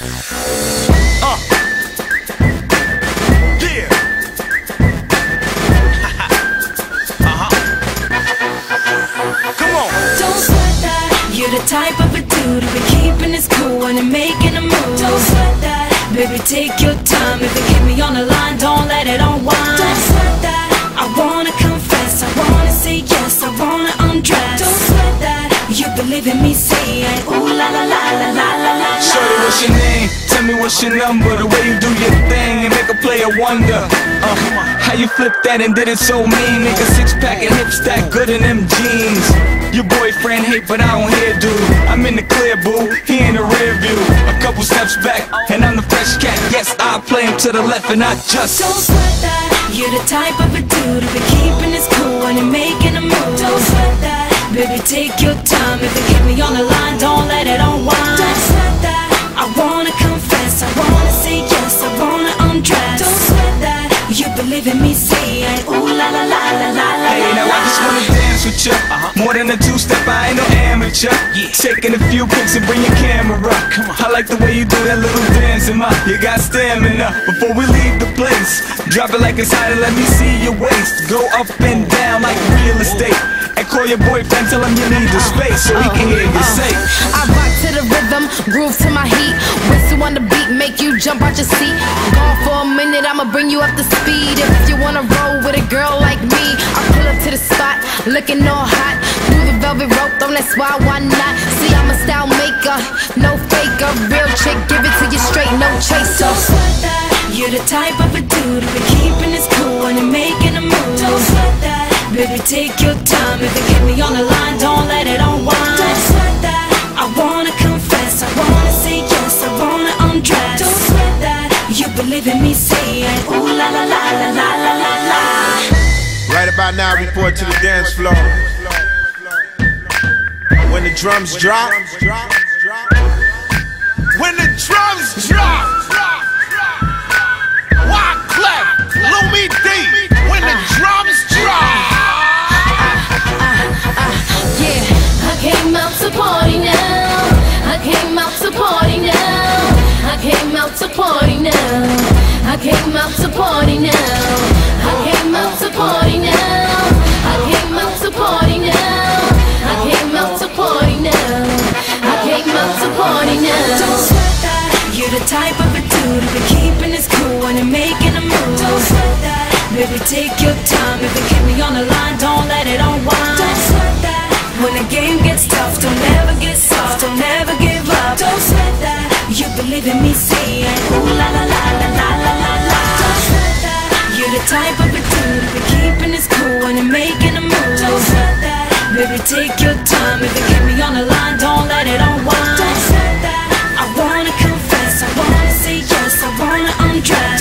Uh. Yeah. uh-huh. Come on. Don't sweat that. You're the type of a dude who be keeping his cool when you're making a move. Don't sweat that. Baby, take your time. If you keep me on the line, don't let it unwind. Don't sweat that. I wanna confess. I wanna say yes. I wanna undress. Don't sweat that. You believe in me saying, me what's your number. The way you do your thing and make a player wonder. Uh, how you flip that and did it so mean? Make a six pack and hips that good in them jeans. Your boyfriend hate, but I don't hear, dude. I'm in the clear, boo. He in the rear view. A couple steps back, and I'm the fresh cat. Yes, I play him to the left and I just. Don't sweat that. You're the type of a dude who be keeping his cool when making a move. Don't sweat that. Baby, take your time. If you keep me on the line, don't let it You me saying, ooh la la la la la la. Hey, now I just wanna dance with ya. Uh-huh. More than a two-step, I ain't no amateur. Taking a few pics and bring your camera. I like the way you do that little dance, and my you got stamina. Before we leave the place, drop it like it's hot and let me see your waist. Go up and down like real estate. And call your boyfriend, tell him you need the uh-huh. space so he can hear you uh-huh. say. I rock to the rhythm, groove to my heat. Whistle on the beat, make you jump out your seat. Gone for a minute, I'ma bring you up to speed. If you wanna roll with a girl like me, I pull up to the spot, looking all hot. Through the velvet rope, don't that's why, why not? See, I'm a style maker, no faker. Real chick, give it to you straight, no chaser. Don't sweat that. You're the type of a dude who be keeping his cool when you're making a move. Don't sweat that. Baby, take your time. If you keep me on the line, don't let now, report to the dance floor. When the drums drop, When the drums drop, party now. Don't sweat that. You're the type of a dude who be keeping his cool when you're making a move. Don't sweat that. Baby, take your time. If you keep me on the line, don't let it unwind. Don't sweat that. When the game gets tough, don't ever get soft. Don't ever give up. Don't sweat that. You believe in me saying, ooh la la la la la la la. Don't sweat that. You're the type of a dude who be keeping his cool when you're making a move. Don't sweat that. Baby, take your time. If you keep me on the line, don't let it unwind wanna say yes, I wanna undress.